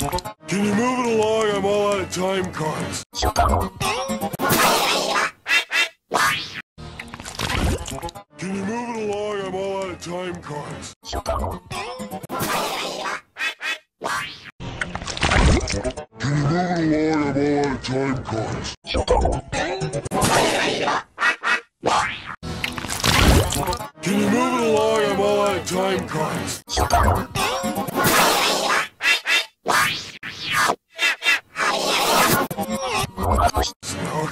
Can you move it along? I'm all out of time cards. Can you move it along? I'm all out of time cards. Can you move it along? I'm all out of time cards. Can you move it along? I'm all out of time cards.